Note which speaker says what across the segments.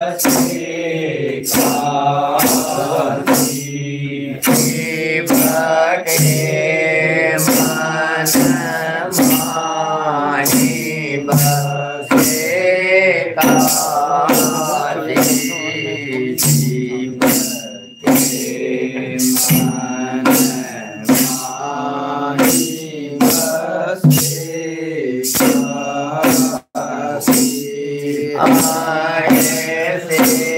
Speaker 1: Ah. Uh -huh. verde.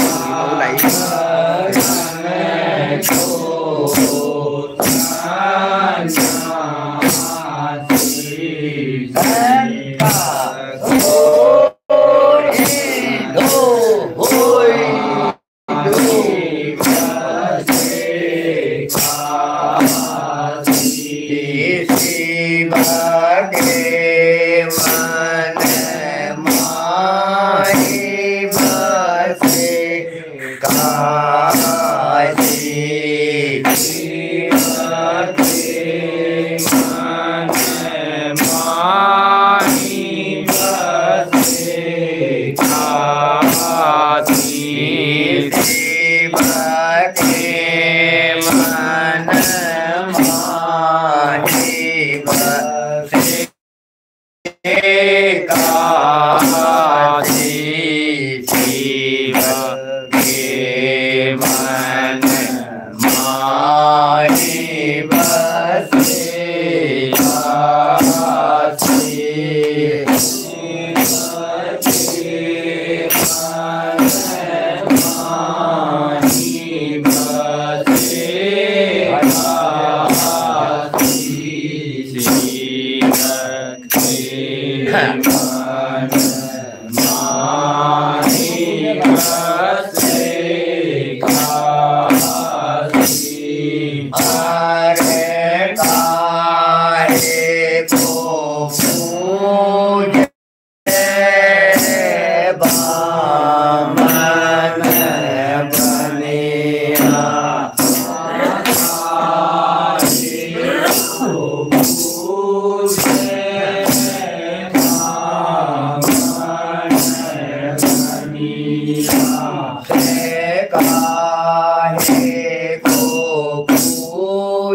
Speaker 1: you know like Bye. mais. मा